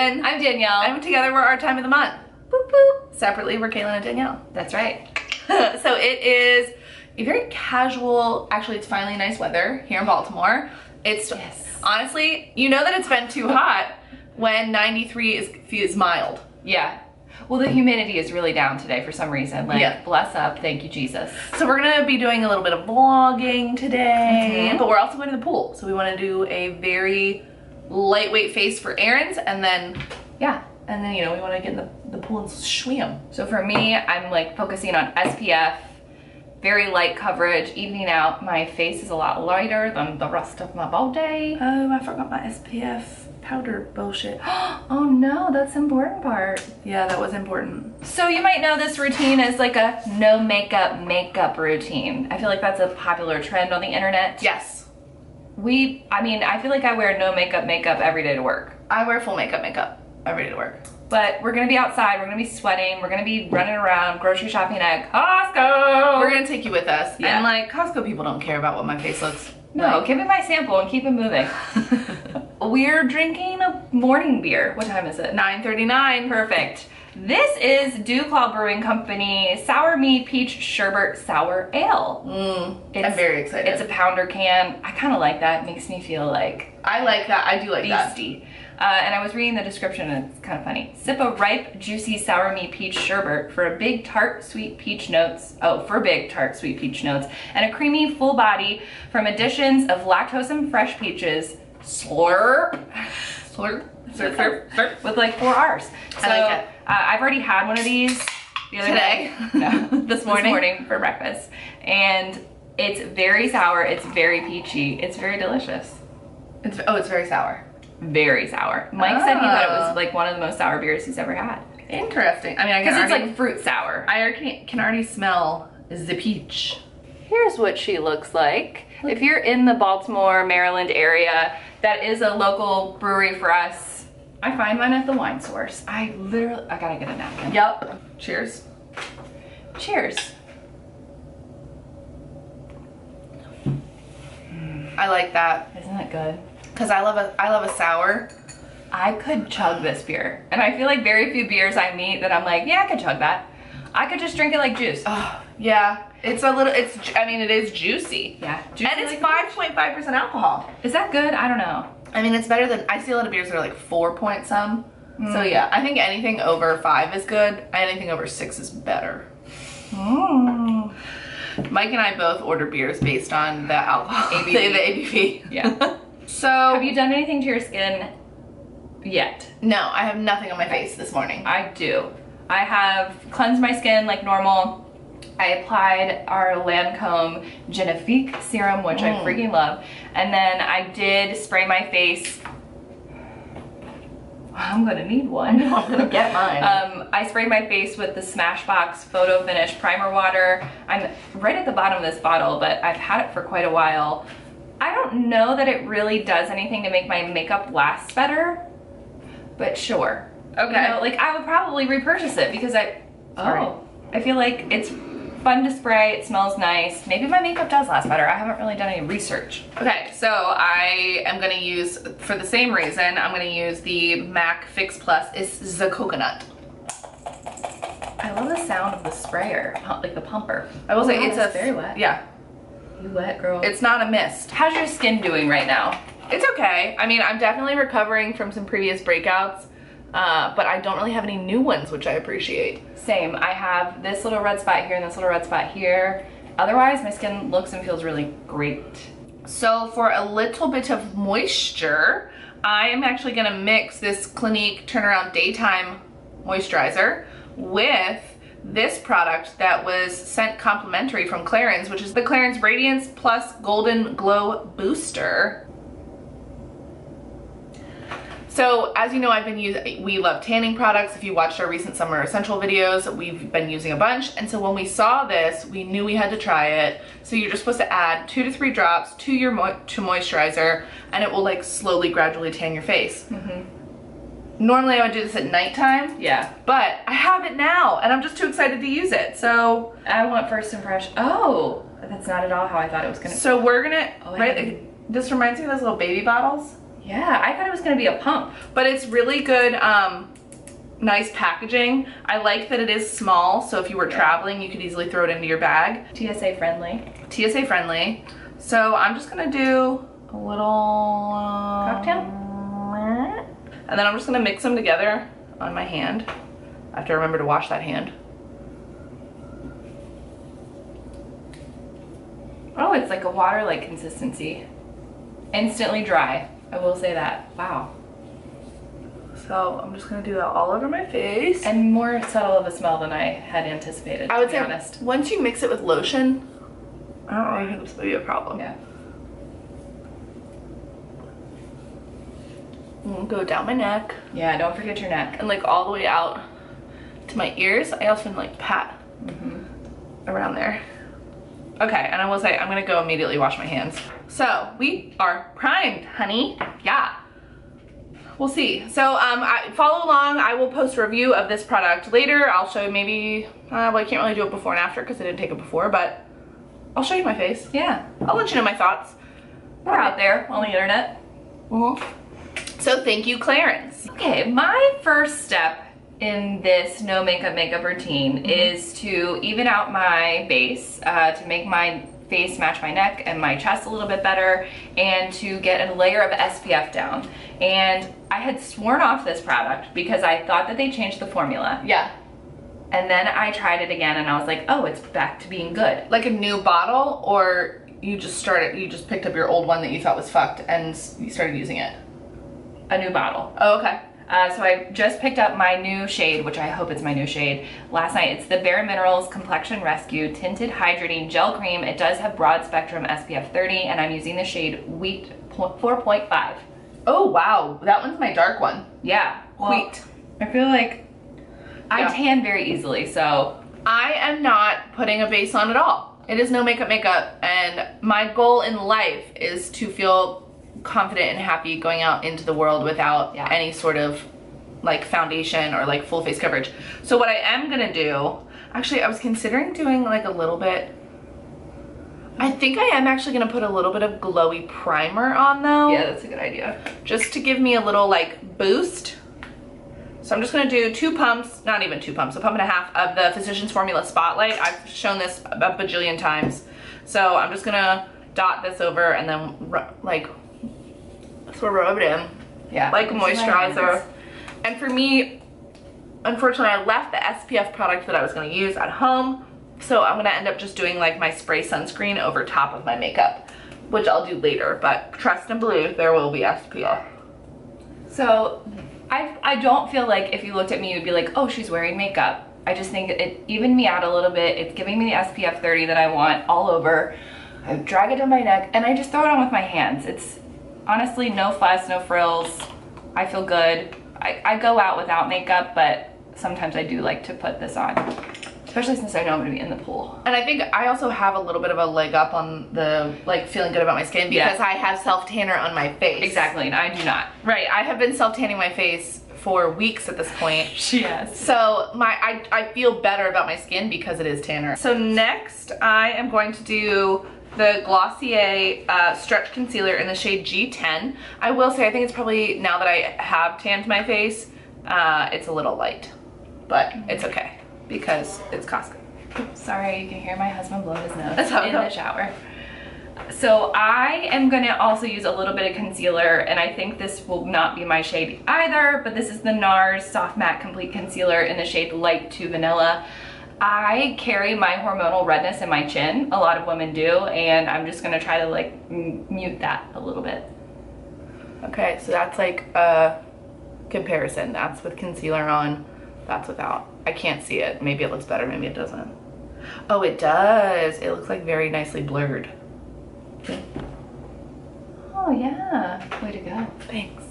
Caitlin. I'm Danielle. And together we're our time of the month. Boop boop. Separately, we're Caitlin and Danielle. That's right. so it is a very casual, actually it's finally nice weather here in Baltimore. It's Yes. honestly, you know that it's been too hot when 93 is, is mild. Yeah. Well, the humidity is really down today for some reason. Like, Yeah. bless up. Thank you, Jesus. So we're gonna be doing a little bit of vlogging today, Mhm. but we're also going to the pool. So we wanna do a very lightweight face for errands and then, yeah, and then, you know, we wanna get in the, the pool and swim. So for me, I'm like focusing on SPF, very light coverage, evening out. My face is a lot lighter than the rest of my body. Oh, I forgot my SPF powder bullshit. oh no, that's important part. Yeah, that was important. So you might know this routine as like a no makeup makeup routine. I feel like that's a popular trend on the internet. Yes. We, I mean, I feel like I wear no makeup makeup every day to work. I wear full makeup makeup every day to work. But we're gonna be outside, we're gonna be sweating, we're gonna be running around grocery shopping at Costco. We're gonna take you with us. Yeah. And like Costco people don't care about what my face looks. no, like. give me my sample and keep it moving. we're drinking a morning beer. What time is it? 9.39. Perfect. This is DuClaw Brewing Company Sour Me Peach Sherbet Sour Ale. Mm, I'm very excited. It's a pounder can. I kind of like that. It makes me feel like I like that. I do like that. beastie. Uh, and I was reading the description and it's kind of funny. Sip a ripe, juicy sour me peach sherbet for a big tart sweet peach notes. Oh, for big tart sweet peach notes and a creamy full body from additions of lactose and fresh peaches. Slurp, slurp, slurp, slurp, slurp, with like four R's. So I like it. Uh, I've already had one of these the other Today? day. No, This morning? This morning for breakfast, and it's very sour. It's very peachy. It's very delicious It's, oh, it's very sour. very sour. Mike said he thought it Oh. was like one of the most sour beers he's ever had. Interesting. I mean, I can Because it's like fruit sour. I already can already smell the peach. Here's what she looks like. If you're in the Baltimore, Maryland area, that is a local brewery for us. I find mine at the wine source. I literally, I gotta get a napkin. Yep. Cheers. Cheers. I like that Isn't that good? because I love a I love a sour. I could chug this beer. And I feel like very few beers I meet that I'm like, yeah, I could chug that. I could just drink it like juice. Oh, yeah. It's a little. It's. I mean, it is juicy. Yeah. Juicy And it's five point five percent alcohol. Is that good? I don't know. I mean, it's better than I see a lot of beers that are like four point some. So Mm. yeah, I think anything over five is good. Anything over six is better. Mm. Mike and I both order beers based on the alcohol, ABV. the ABV. Yeah. so Have you done anything to your skin yet? No, I have nothing on my face this morning. I do. I have cleansed my skin like normal. I applied our Lancome Genifique serum, which I Mm. freaking love. And then I did spray my face. I'm gonna need one. I'm gonna get mine. Um, I sprayed my face with the Smashbox Photo Finish Primer Water. I'm right at the bottom of this bottle, but I've had it for quite a while. I don't know that it really does anything to make my makeup last better, but sure. Okay. You know, like I would probably repurchase it because I, Sorry. oh, I feel like it's fun to spray. It smells nice. Maybe my makeup does last better. I haven't really done any research. Okay, so I am gonna use, for the same reason, I'm gonna use the MAC Fix Plus. It's the coconut. I love the sound of the sprayer, like the pumper. I will say Oh, it's a it's very wet. Yeah, You wet, girl. it's not a mist. How's your skin doing right now? It's okay. I mean, I'm definitely recovering from some previous breakouts, uh, but I don't really have any new ones, which I appreciate. Same. I have this little red spot here and this little red spot here. Otherwise, my skin looks and feels really great. So for a little bit of moisture, I am actually gonna mix this Clinique Turnaround Daytime Moisturizer with this product that was sent complimentary from Clarins, which is the Clarins Radiance Plus Golden Glow Booster. So as you know, I've been using, we love tanning products. If you watched our recent summer essential videos, we've been using a bunch. And so when we saw this, we knew we had to try it. So you're just supposed to add two to three drops to your mo to moisturizer and it will like slowly, gradually tan your face. Mm-hmm. Normally I would do this at nighttime, Yeah. but I have it now and I'm just too excited to use it. So, I want first impression. Oh, that's not at all how I thought it was gonna. so we're gonna, Oh, right, this reminds me of those little baby bottles. Yeah, I thought it was gonna be a pump. But it's really good, um, nice packaging. I like that it is small, so if you were traveling, you could easily throw it into your bag. TSA friendly. TSA friendly. So I'm just gonna do a little uh, Cocktail? and then I'm just gonna mix them together on my hand. I have to remember to wash that hand. Oh, it's like a water-like consistency. Instantly dry. I will say that. Wow. So I'm just gonna do that all over my face. And more subtle of a smell than I had anticipated. I would say honest. once you mix it with lotion, I don't really think this will be a problem. Yeah. Mm, Go down my neck Yeah. Don't forget your neck. and like all the way out to my ears. I often like pat around there. Okay, and I will say I'm gonna go immediately wash my hands. So we are primed, honey. Yeah. We'll see. So um, I, follow along. I will post a review of this product later. I'll show you maybe, uh, well, I can't really do it before and after because I didn't take it before, but I'll show you my face. Yeah. I'll let you know my thoughts. We're out there on the internet. So thank you, Clarins. Okay, my first step in this no makeup makeup routine is to even out my base, uh, to make my face match my neck and my chest a little bit better, and to get a layer of SPF down. And I had sworn off this product because I thought that they changed the formula. Yeah. And then I tried it again and I was like, oh, it's back to being good. Like a new bottle or you just started, you just picked up your old one that you thought was fucked and you started using it? A new bottle. Oh, okay. Uh, so I just picked up my new shade, which I hope it's my new shade, last night. It's the Bare Minerals Complexion Rescue Tinted Hydrating Gel Cream. It does have broad spectrum SPF 30, and I'm using the shade Wheat 4.5. Oh, wow. That one's my dark one. Yeah. well, Wheat. I feel like I Yeah. tan very easily, so I am not putting a base on at all. It is no makeup makeup and my goal in life is to feel confident and happy going out into the world without Yeah. any sort of like foundation or like full face coverage. So what I am gonna do, actually I was considering doing like a little bit I think I am actually gonna put a little bit of glowy primer on though. yeah, that's a good idea. just to give me a little like boost. So I'm just gonna do two pumps, not even two pumps, a pump and a half of the Physicians Formula Spotlight. I've shown this a bajillion times. So I'm just gonna dot this over and then like sort of rub it in Yeah. like a This is my moisturizer. And for me, unfortunately, I left the SPF product that I was gonna use at home. So I'm gonna end up just doing like my spray sunscreen over top of my makeup, which I'll do later. But trust and believe, there will be SPF. So I I don't feel like if you looked at me you'd be like, oh, she's wearing makeup. I just think it evened me out a little bit. It's giving me the SPF 30 that I want all over. I drag it down my neck and I just throw it on with my hands. It's honestly no fuss, no frills. I feel good. I, I go out without makeup, but sometimes I do like to put this on. Especially since I know I'm gonna be in the pool. And I think I also have a little bit of a leg up on the like feeling good about my skin Yeah. because I have self tanner on my face. Exactly, and I do not. Right. I have been self tanning my face for weeks at this point. She has. So my I, I feel better about my skin because it is tanner. So next I am going to do the Glossier uh, Stretch Concealer in the shade G10. I will say I think it's probably, now that I have tanned my face, uh, it's a little light. But it's okay because it's Costco. Sorry, you can hear my husband blow his nose That's how in the shower. So I am gonna also use a little bit of concealer and I think this will not be my shade either, but this is the NARS Soft Matte Complete Concealer in the shade Light to Vanilla. I carry my hormonal redness in my chin, a lot of women do, and I'm just gonna try to like mute that a little bit. Okay, so that's like a comparison. That's with concealer on, that's without. I can't see it. Maybe it looks better, maybe it doesn't. Oh, it does. It looks like very nicely blurred. Oh yeah, way to go. Thanks.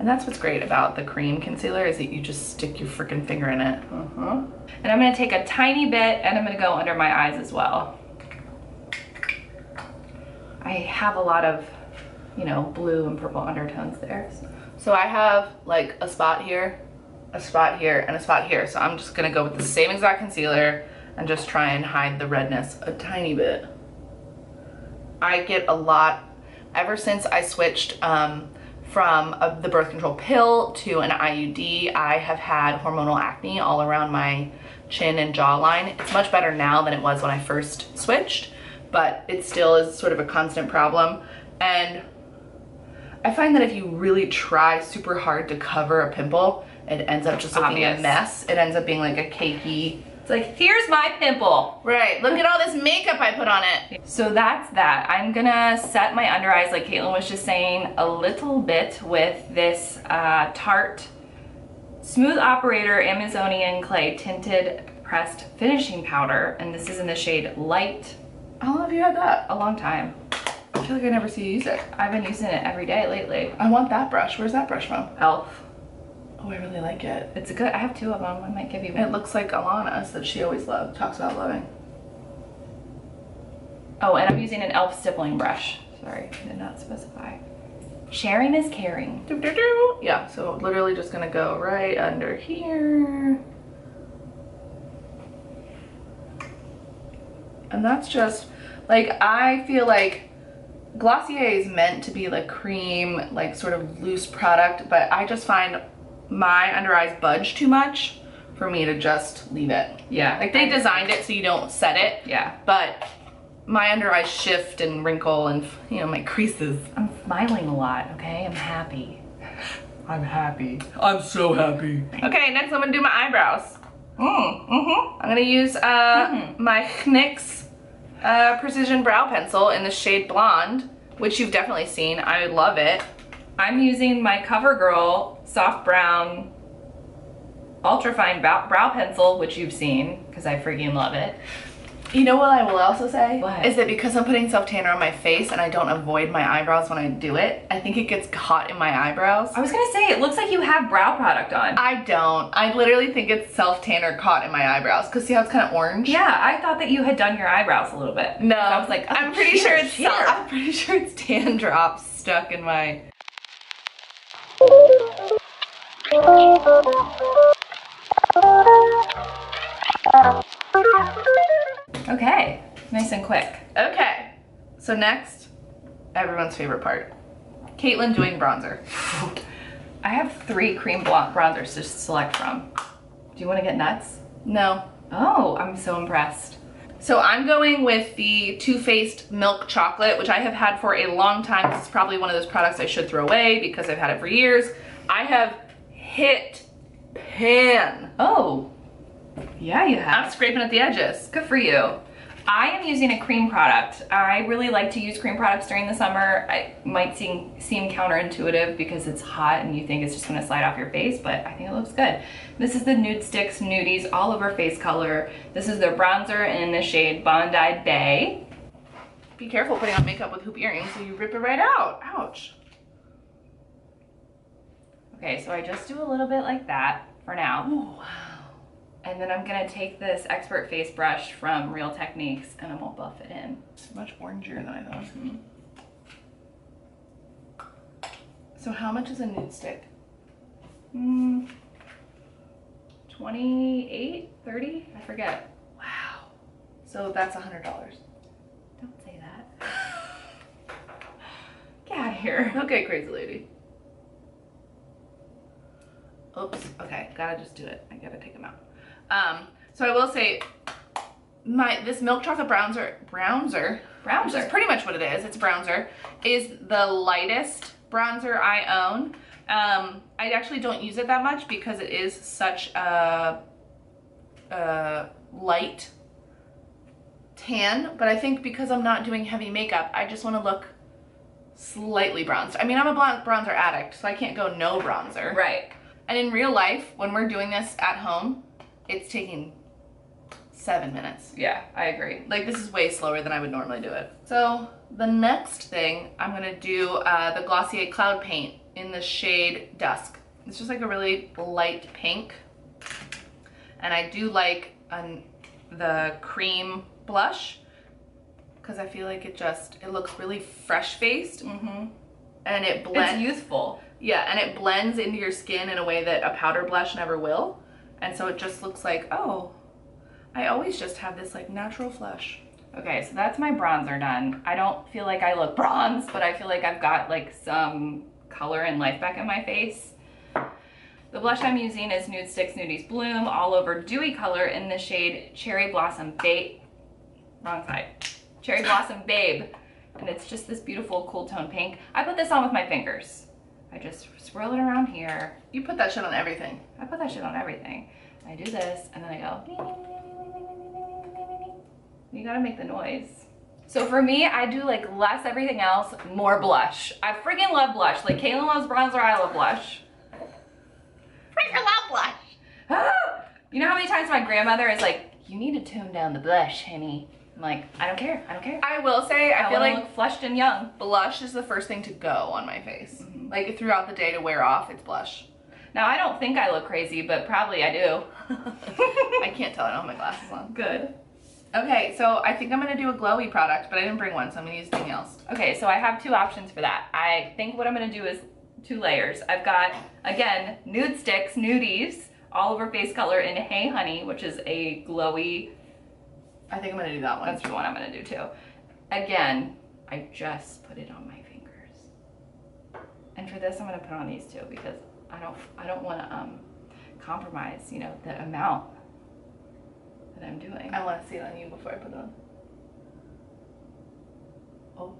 And that's what's great about the cream concealer is that you just stick your freaking finger in it. Uh-huh. And I'm gonna take a tiny bit and I'm gonna go under my eyes as well. I have a lot of, you know, blue and purple undertones there. so- So I have like a spot here, a spot here, and a spot here. So I'm just gonna go with the same exact concealer and just try and hide the redness a tiny bit. I get a lot, ever since I switched um, from a, the birth control pill to an IUD. I have had hormonal acne all around my chin and jawline. It's much better now than it was when I first switched, but it still is sort of a constant problem. And I find that if you really try super hard to cover a pimple, it ends up just looking Obvious. a mess. It ends up being like a cakey. It's like, here's my pimple. Right, look at all this makeup I put on it. So that's that. I'm gonna set my under eyes, like Caitlin was just saying, a little bit with this uh, Tarte Smooth Operator Amazonian Clay Tinted Pressed Finishing Powder. And this is in the shade Light. How long have you had that? A long time. I feel like I never see you use it. I've been using it every day lately. I want that brush. Where's that brush from? Elf. Oh, I really like it. It's a good, I have two of them. I might give you one. It looks like Alana's that she always loved, talks about loving. Oh, and I'm using an elf stippling brush. Sorry, I did not specify. Sharing is caring. Doo, doo, doo. Yeah, so literally just gonna go right under here. And that's just, like, I feel like Glossier is meant to be like cream, like sort of loose product, but I just find my under eyes budge too much for me to just leave it. Yeah. Like they designed it so you don't set it, Yeah. but my under eyes shift and wrinkle and, you know, my creases. I'm smiling a lot, okay? I'm happy. I'm happy. I'm so happy. Okay, next I'm gonna do my eyebrows. Mm, mm-hmm. I'm gonna use uh, my NYX uh, Precision Brow Pencil in the shade Blonde, which you've definitely seen. I love it. I'm using my CoverGirl Soft Brown Ultra Fine brow, brow Pencil, which you've seen, because I freaking love it. You know what I will also say? What? Is that because I'm putting self tanner on my face and I don't avoid my eyebrows when I do it, I think it gets caught in my eyebrows. I was gonna say, it looks like you have brow product on. I don't. I literally think it's self tanner caught in my eyebrows. Cause see how it's kind of orange? yeah, I thought that you had done your eyebrows a little bit. No, I was like, oh, I'm pretty sure it's here. I'm pretty sure it's tan drops stuck in my. Okay, nice and quick. Okay, so next, everyone's favorite part, Caitlin doing bronzer. I have three cream bronzers to select from. Do you want to get nuts? No. Oh, I'm so impressed. So I'm going with the Too Faced Milk Chocolate, which I have had for a long time. This is probably one of those products I should throw away because I've had it for years. I have hit pan. Oh, yeah, you have. I'm scraping at the edges. Good for you. I am using a cream product. I really like to use cream products during the summer. I might seem, seem counterintuitive because it's hot and you think it's just gonna slide off your face, but I think it looks good. This is the Nudestix Nudies All Over Face Color. This is their bronzer in the shade Bondi Bae. Be careful putting on makeup with hoop earrings so you rip it right out. Ouch. Okay, so I just do a little bit like that for now. Ooh, wow. And then I'm gonna take this Expert Face Brush from Real Techniques and I'm gonna buff it in. It's much oranger than I thought. So how much is a nude stick? Mm, 28, 30? I forget. Wow. So that's a hundred dollars. Don't say that. Get out of here. Okay, crazy lady. Oops. Okay, gotta just do it. I gotta take them out. Um, so I will say, my this milk chocolate bronzer bronzer which is pretty much what it is. It's a bronzer. Is the lightest bronzer I own. Um, I actually don't use it that much because it is such a, a light tan. But I think because I'm not doing heavy makeup, I just want to look slightly bronzed. I mean, I'm a bronzer addict, so I can't go no bronzer. Right. And in real life, when we're doing this at home, it's taking seven minutes. Yeah, I agree. Like this is way slower than I would normally do it. So the next thing, I'm gonna do uh, the Glossier Cloud Paint in the shade Dusk. It's just like a really light pink. And I do like um, the cream blush because I feel like it just, it looks really fresh faced Mm-hmm. and it It's blends. youthful. Yeah, and it blends into your skin in a way that a powder blush never will. And so it just looks like, oh, I always just have this like natural flush. Okay, so that's my bronzer done. I don't feel like I look bronze, but I feel like I've got like some color and life back in my face. The blush I'm using is Nudestix Nudies Bloom All Over Dewy Color in the shade Cherry Blossom Babe. Wrong side. Cherry Blossom Babe. And it's just this beautiful cool tone pink. I put this on with my fingers. I just swirl it around here. You put that shit on everything. I put that shit on everything. I do this and then I go. You gotta make the noise. So for me, I do like less everything else, more blush. I freaking love blush. Like Caitlin loves bronzer, I love blush. Freaking love blush. Ah! You know how many times my grandmother is like, you need to tone down the blush, honey. I'm like, I don't care, I don't care. I will say, I, I feel like flushed and young. blush is the first thing to go on my face. Like throughout the day to wear off, it's blush. Now I don't think I look crazy, but probably I do. I can't tell. I don't have my glasses on. Good. Okay, so I think I'm gonna do a glowy product, but I didn't bring one, so I'm gonna use something else. Okay, so I have two options for that. I think what I'm gonna do is two layers. I've got, again, Nudestix, Nudies, all over face color in Hey Honey, which is a glowy, I think I'm gonna do that one. that's the one I'm gonna do too. Again, I just put it on. And for this, I'm gonna put on these two because I don't, I don't wanna um, compromise, you know, the amount that I'm doing. I want to see it on you before I put it on. Oh.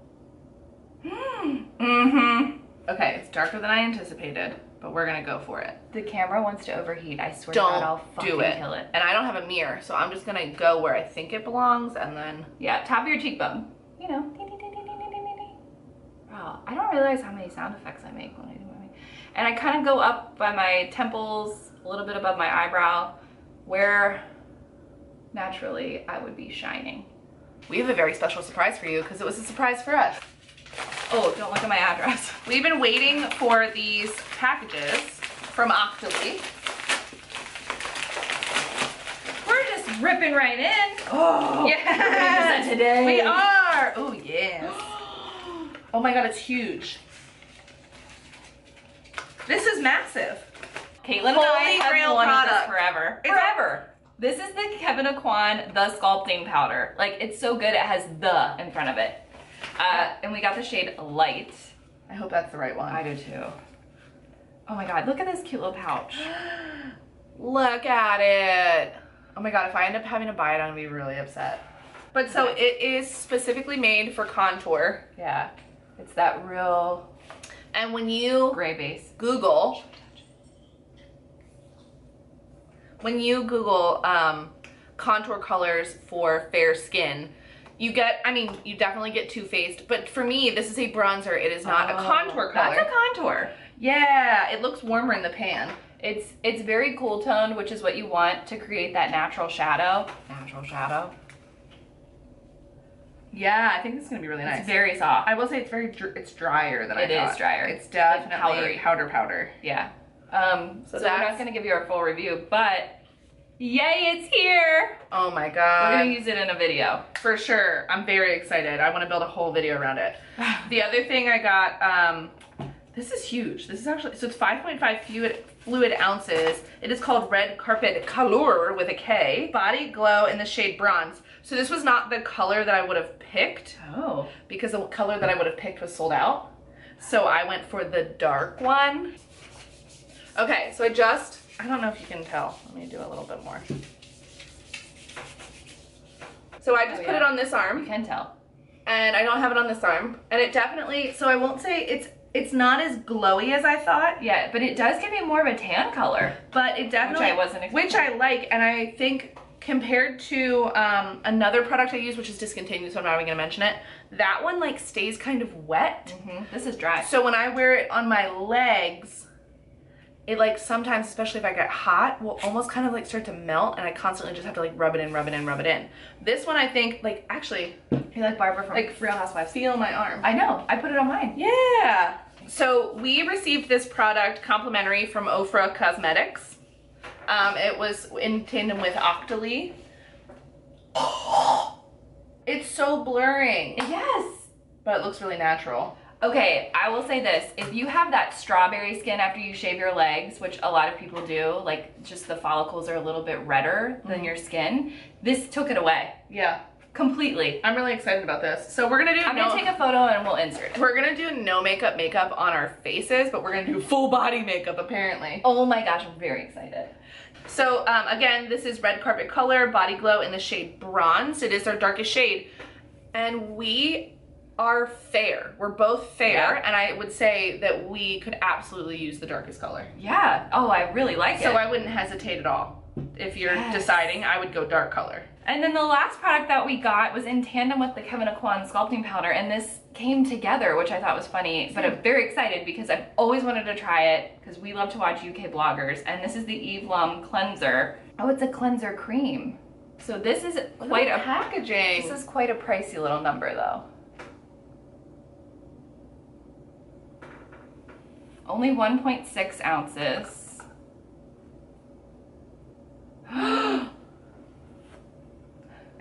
Mm-hmm. Okay, it's darker than I anticipated, but we're gonna go for it. The camera wants to overheat. I swear to God, Don't I'll fucking do it. kill it. And I don't have a mirror, so I'm just gonna go where I think it belongs, and then Yeah, top of your cheekbone. You know. Wow, I don't realize how many sound effects I make when I do my makeup. And I kind of go up by my temples, a little bit above my eyebrow, where naturally I would be shining. we have a very special surprise for you because it was a surprise for us. Oh, don't look at my address. We've been waiting for these packages from Octoly. We're just ripping right in. Oh, yes, today. We are. Oh, yes. Oh my god, it's huge. This is massive. Caitlin and I have wanted product. this forever. It's forever. This is the Kevyn Aucoin The Sculpting Powder. Like, it's so good, it has the in front of it. Uh, and we got the shade Light. I hope that's the right one. I do too. Oh my god, look at this cute little pouch. Look at it. Oh my god, if I end up having to buy it, I'm gonna be really upset. But so it is specifically made for contour. Yeah. It's that real And when you gray base. Google, when you Google um, contour colors for fair skin, you get, I mean, you definitely get Too Faced, but for me, this is a bronzer. It is not a Oh, contour color. That's a contour. yeah, it looks warmer in the pan. It's it's very cool toned, which is what you want to create that natural shadow. Natural shadow. Yeah, I think this is gonna be really nice. It's very soft. I will say it's very, dr- it's drier than I thought. It is drier. It's It's like definitely powdery. powder powder. Yeah. Um, so So we're that's- not gonna give you our full review, but yay, it's here. Oh my god. We're gonna use it in a video. For sure. I'm very excited. I want to build a whole video around it. The other thing I got, um, this is huge. This is actually, so it's 5.5 fluid, fluid ounces. It is called Red Carpet Color with a K. Body Glow in the shade Bronze. So this was not the color that I would have picked Oh. because the color that I would have picked was sold out. So I went for the dark one. Okay, so I just, I don't know if you can tell. Let me do a little bit more. So I just Oh, put yeah. it on this arm. You can tell. and I don't have it on this arm. And it definitely, so I won't say it's, it's not as glowy as I thought, Yeah, but it does give me more of a tan color. but it definitely, I wasn't expecting. which I like. And I think compared to um, another product I use, which is discontinued, so I'm not even gonna mention it, that one like stays kind of wet. This is dry. So when I wear it on my legs, it like sometimes, especially if I get hot, will almost kind of like start to melt and I constantly just have to like rub it in, rub it in, rub it in. This one I think like actually You like Barbara from like Real Housewives. feel my arm. I know. I put it on mine. Yeah. So we received this product complimentary from Ofra Cosmetics. Um, it was in tandem with Octoly. It's so blurring, Yes. but it looks really natural. Okay, I will say this. If you have that strawberry skin after you shave your legs, which a lot of people do, like just the follicles are a little bit redder than your skin, this took it away. Yeah. completely. I'm really excited about this. So we're gonna do I'm no, gonna take a photo and we'll insert it. we're gonna do no makeup makeup on our faces, but we're gonna do full body makeup apparently. Oh my gosh, I'm very excited. So um, again, this is Red Carpet Color Body Glow in the shade Bronze. It is our darkest shade. And we are fair. We're both fair. Yeah. And I would say that we could absolutely use the darkest color. Yeah. Oh, I really like So it. So I wouldn't hesitate at all. If you're Yes. deciding, I would go dark color. And then the last product that we got was in tandem with the Kevyn Aucoin sculpting powder, and this came together, which I thought was funny. But I'm mm. very excited because I've always wanted to try it because we love to watch UK bloggers. And this is the Eve Lom cleanser. Oh, it's a cleanser cream. So this is quite a packaging. this is quite a pricey little number though. Only 1.6 ounces.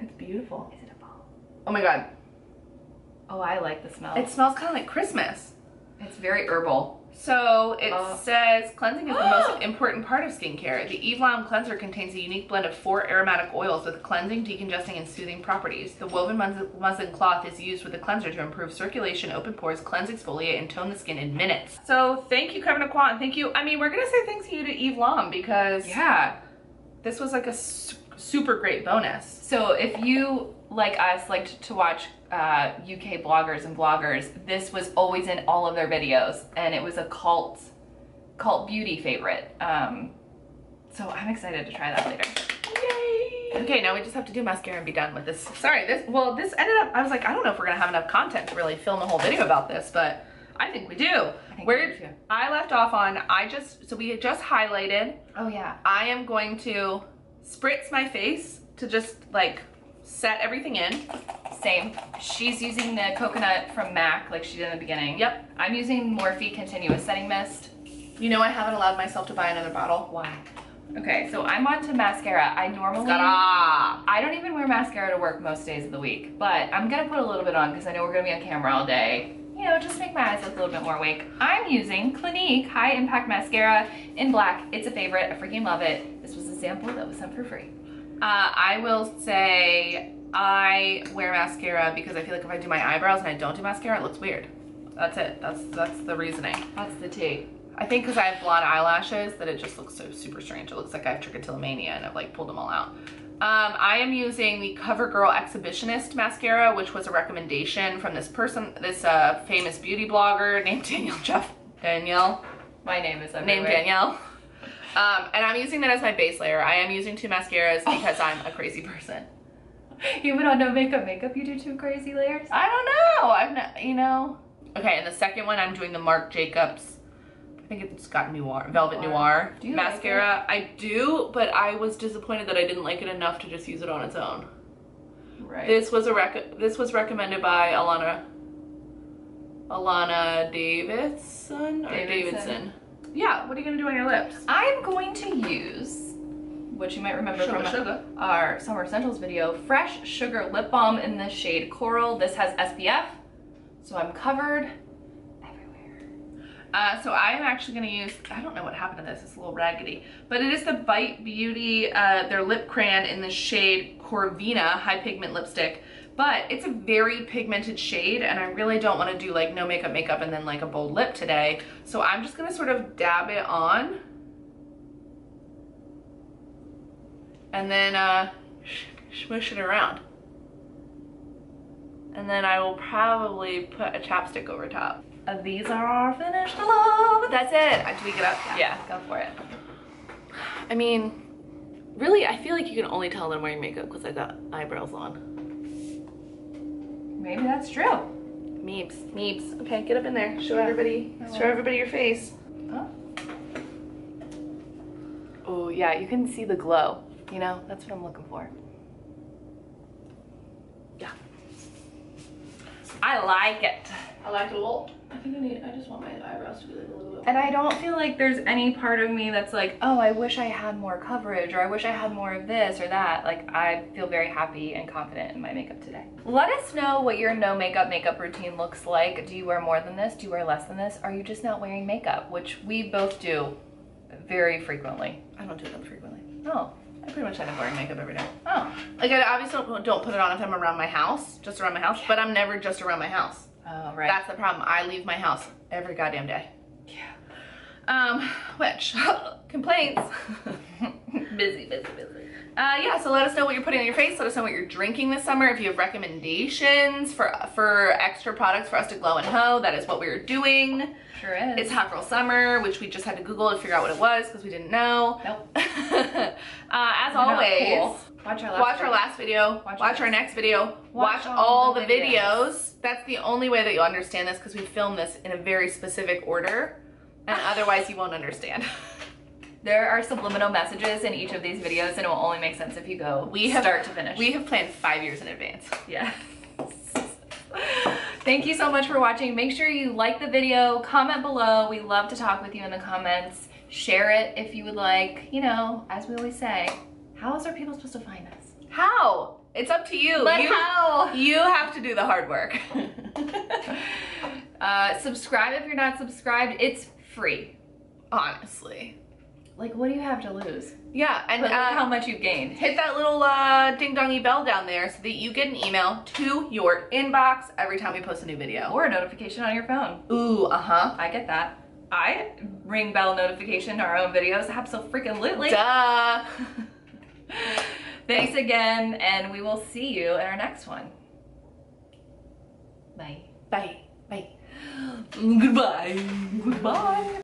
it's beautiful. Is it a ball? Oh my god. Oh, I like the smell. It smells kind of like Christmas. It's very herbal. So it Uh. says cleansing is the most important part of skincare. The Eve Lom cleanser contains a unique blend of four aromatic oils with cleansing, decongesting, and soothing properties. The woven muslin cloth is used with the cleanser to improve circulation, open pores, cleanse, exfoliate, and tone the skin in minutes. So thank you, Kevyn Aucoin. Thank you. I mean, we're gonna say thanks to you to Eve Lom because Yeah. this was like a super great bonus. So if you, like us, liked to watch uh, UK bloggers and vloggers, this was always in all of their videos, and it was a cult, cult beauty favorite. Um, so I'm excited to try that later. Yay! Okay, now we just have to do mascara and be done with this. Sorry, this well, this ended up. I was like, I don't know if we're gonna have enough content to really film a whole video about this, but I think we do. I Where we do. I left off on, I just so we had just highlighted. Oh yeah. I am going to spritz my face to just like set everything in. Same. She's using the coconut from MAC, like she did in the beginning. Yep. I'm using Morphe Continuous Setting Mist. You know I haven't allowed myself to buy another bottle. Why? Okay, so I'm on to mascara. I normally. I don't even wear mascara to work most days of the week, but I'm gonna put a little bit on because I know we're gonna be on camera all day. You know, just make my eyes look a little bit more awake. I'm using Clinique High Impact Mascara in black. It's a favorite. I freaking love it. This was sample that was sent for free. Uh, I will say I wear mascara because I feel like if I do my eyebrows and I don't do mascara, it looks weird. That's it. That's that's the reasoning. That's the tea. I think because I have blonde eyelashes that it just looks so super strange. It looks like I have trichotillomania and I've like pulled them all out. Um, I am using the CoverGirl Exhibitionist mascara, which was a recommendation from this person, this uh, famous beauty blogger named Danielle Jeff Danielle My name is named. Danielle. Um, and I'm using that as my base layer. I am using two mascaras because I'm a crazy person. You Even on no makeup makeup, you do two crazy layers. I don't know. I've not, you know. Okay, and the second one, I'm doing the Marc Jacobs. I think it's got Noir, Velvet Noir. Noir, Do you like mascara. I do, but I was disappointed that I didn't like it enough to just use it on its own. Right. This was a rec- This was recommended by Alana. Alana Davidson or Davidson. Davidson. Yeah. What are you gonna do on your lips? I'm going to use, what you might remember Sugar, from sugar. our Summer Essentials video, Fresh Sugar Lip Balm in the shade Coral. This has SPF, so I'm covered everywhere. Uh, so I am actually going to use, I don't know what happened to this, it's a little raggedy, but it is the Bite Beauty, uh, their lip crayon in the shade Corvina High Pigment Lipstick. But it's a very pigmented shade and I really don't want to do like no makeup makeup and then like a bold lip today. So I'm just going to sort of dab it on. And then uh, sh- smush it around. And then I will probably put a chapstick over top. Uh, these are our finished love. That's it. I tweak it up. Yeah, go for it. I mean, really, I feel like you can only tell that I'm wearing makeup because I got eyebrows on. Maybe that's true. Meeps, meeps. Okay, get up in there. Show Yeah. everybody. I. Show everybody your face. Oh. Oh yeah, you can see the glow. You know, that's what I'm looking for. Yeah. I like it. I like it a lot. I think I need. I just want my eyebrows to be like a little bit. And I don't feel like there's any part of me that's like, oh, I wish I had more coverage or I wish I had more of this or that. Like, I feel very happy and confident in my makeup today. Let us know what your no makeup makeup routine looks like. Do you wear more than this? Do you wear less than this? Are you just not wearing makeup? Which we both do very frequently. I don't do them frequently. Oh, I pretty much end up wearing makeup every day. Oh. Like I obviously don't, don't put it on if I'm around my house, just around my house, but I'm never just around my house. Oh, right. That's the problem. I leave my house every goddamn day. yeah. Um, which complaints. busy, busy, busy. Uh, yeah, so let us know what you're putting on your face. Let us know what you're drinking this summer. If you have recommendations for for extra products for us to glow and hoe, that is what we're doing. Sure is. It's hot girl summer, which we just had to Google to figure out what it was because we didn't know. Nope. uh, as always, cool. Watch our last watch our video. last video, Watch watch, our next video, Watch watch, all all, the the videos. videos. That's the only way that you'll understand this because we film this in a very specific order, and otherwise you won't understand. There are subliminal messages in each of these videos, and it will only make sense if you go We have- start to finish. we have planned five years in advance. Yeah. Thank you so much for watching. Make sure you like the video, comment below. We love to talk with you in the comments. Share it if you would like. You know, as we always say, how else are people supposed to find us? How? It's up to you. But you, how? You have to do the hard work. uh, subscribe if you're not subscribed. It's free. Honestly. Like, what do you have to lose? Yeah, and But look uh, how much you've gained. hit that little uh, ding dongy bell down there so that you get an email to your inbox every time we post a new video. Or a notification on your phone. Ooh, uh huh. I get that. I ring bell notification to our own videos. Absolutely. Duh. Thanks again, and we will see you in our next one. Bye. Bye. Bye. Goodbye. Goodbye.